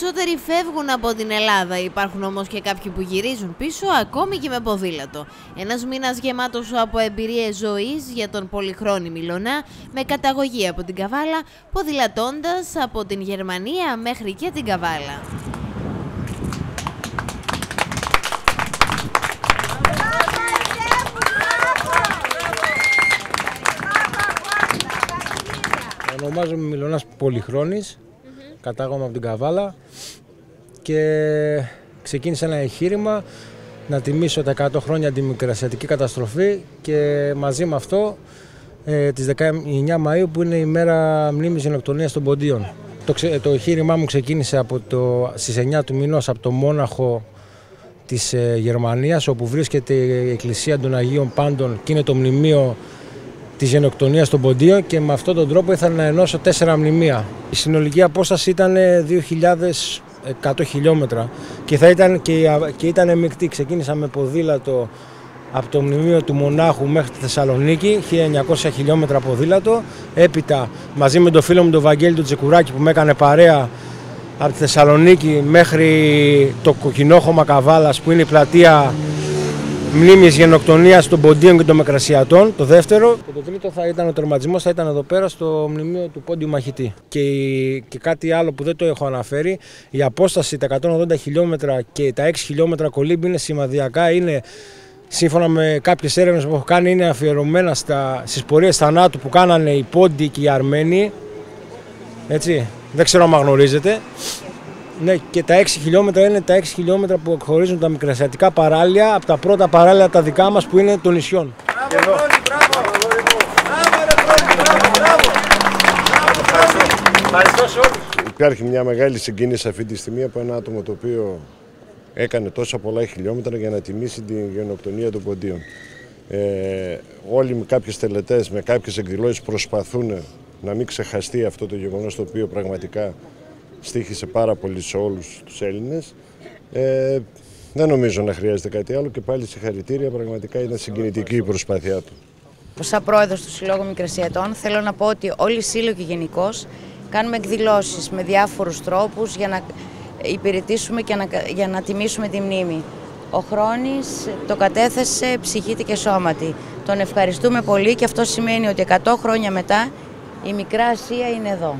περισσότεροι φεύγουν από την Ελλάδα. Υπάρχουν όμως και κάποιοι που γυρίζουν πίσω, ακόμη και με ποδήλατο. Ένας μήνας γεμάτος από εμπειρίες ζωής για τον πολυχρόνη Μιλωνά, με καταγωγή από την Καβάλα, ποδηλατώντας από την Γερμανία μέχρι και την Καβάλα. Ονομάζομαι Μιλωνάς Πολυχρόνης, κατάγομαι από την Καβάλα και ξεκίνησε ένα εγχείρημα να τιμήσω τα 100 χρόνια τη μικρασιατική καταστροφή και μαζί με αυτό ε, τις 19 Μαΐου που είναι η μέρα μνήμης γενοκτονίας των ποντίων. Το, το εγχείρημά μου ξεκίνησε από το, στις 9 του μηνός από το Μόναχο της ε, Γερμανίας όπου βρίσκεται η Εκκλησία των Αγίων Πάντων και είναι το μνημείο της γενοκτονίας των ποντίων και με αυτόν τον τρόπο ήθελα να ενώσω τέσσερα μνημεία. Η συνολική απόσταση ήταν 2.100 χιλιόμετρα και, θα ήταν, και, και ήταν μεικτή. Ξεκίνησα με ποδήλατο από το μνημείο του Μονάχου μέχρι τη Θεσσαλονίκη, 1900 χιλιόμετρα ποδήλατο. Έπειτα μαζί με τον φίλο μου τον Βαγγέλη του Τζεκουράκη που με έκανε παρέα από τη Θεσσαλονίκη μέχρι το κοκκινόχωμα Καβάλας που είναι η πλατεία μνήμης γενοκτονίας των ποντίων και των Μεκρασιατών, το δεύτερο. Και το τρίτο θα ήταν ο τερματισμός, θα ήταν εδώ πέρα στο μνημείο του πόντιου μαχητή. Και, και κάτι άλλο που δεν το έχω αναφέρει, η απόσταση τα 180 χιλιόμετρα και τα 6 χιλιόμετρα κολύμπη είναι σημαδιακά, είναι σύμφωνα με κάποιες έρευνες που έχω κάνει είναι αφιερωμένα στα, στις πορείες θανάτου που κάνανε οι πόντιοι και οι Αρμένοι. Έτσι, δεν ξέρω αν γνωρίζετε. Ναι, και τα 6 χιλιόμετρα είναι τα 6 χιλιόμετρα που εκχωρίζουν τα μικρασιατικά παράλια από τα πρώτα παράλια τα δικά μας που είναι των νησιών. Μπράβο, μπράβο, μπράβο, Υπάρχει μια μεγάλη συγκίνηση αυτή τη στιγμή από ένα άτομο το οποίο έκανε τόσα πολλά χιλιόμετρα για να τιμήσει την γενοκτονία των ποντίων. Ε, όλοι με κάποιες τελετές, με κάποιες εκδηλώσεις προσπαθούν να μην ξεχαστεί αυτό το γεγονός το οποίο πραγματικά στήχησε πάρα πολύ σε όλους τους Έλληνες. Ε, δεν νομίζω να χρειάζεται κάτι άλλο και πάλι συγχαρητήρια, πραγματικά ήταν συγκινητική η προσπάθειά του. Σαν πρόεδρος του Συλλόγου Μικρασιατών θέλω να πω ότι όλοι οι σύλλογοι γενικώς κάνουμε εκδηλώσεις με διάφορους τρόπους για να υπηρετήσουμε και να, για να τιμήσουμε τη μνήμη. Ο Χρόνης το κατέθεσε ψυχήτη και σώματι. Τον ευχαριστούμε πολύ και αυτό σημαίνει ότι 100 χρόνια μετά η Μικρά Ασία είναι εδώ.